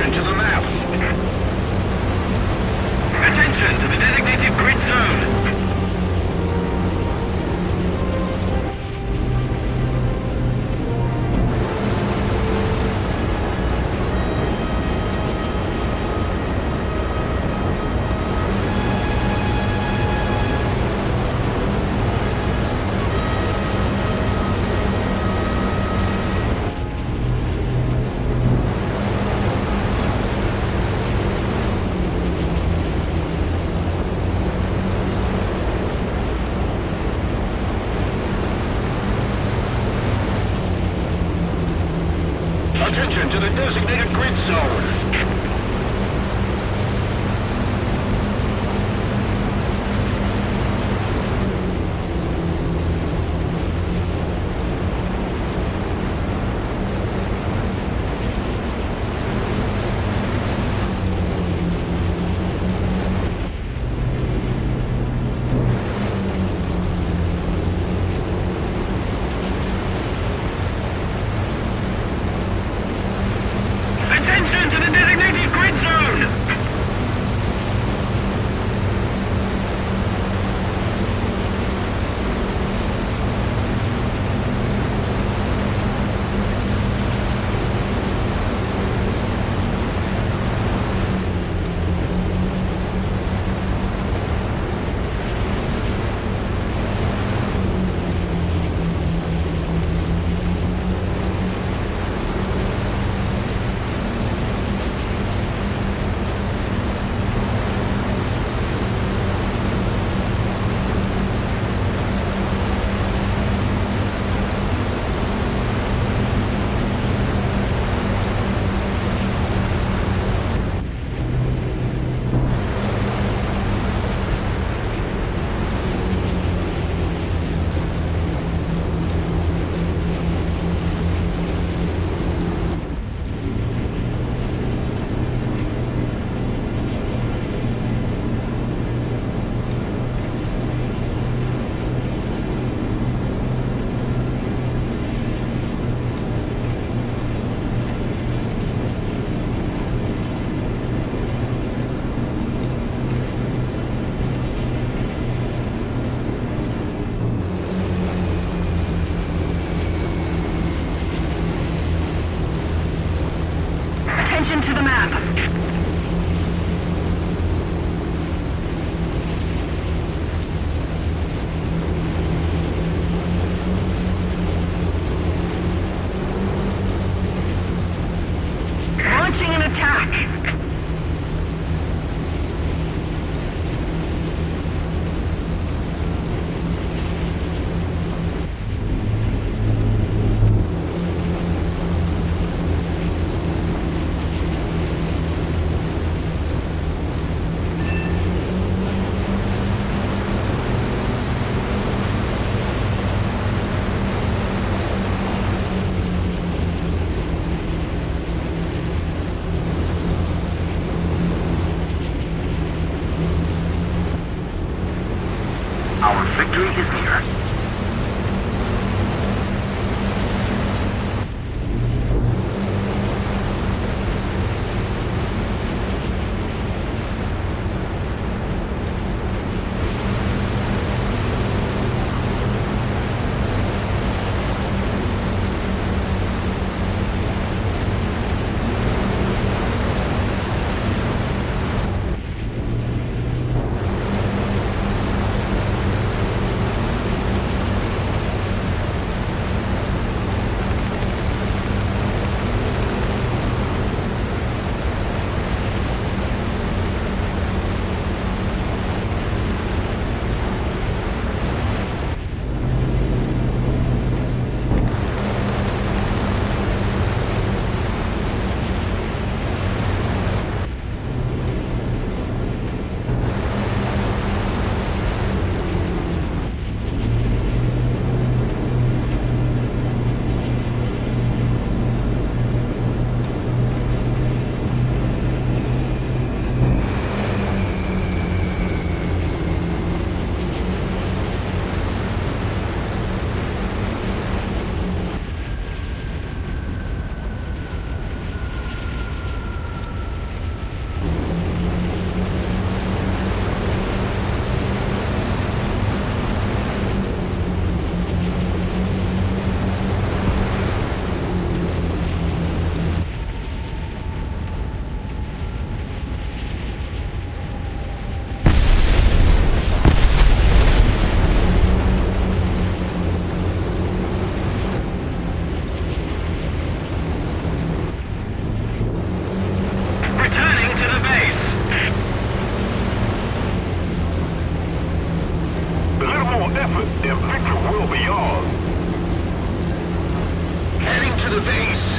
Attention to the map! Attention to the designated grid zone! effort, victory will be ours. Heading to the base.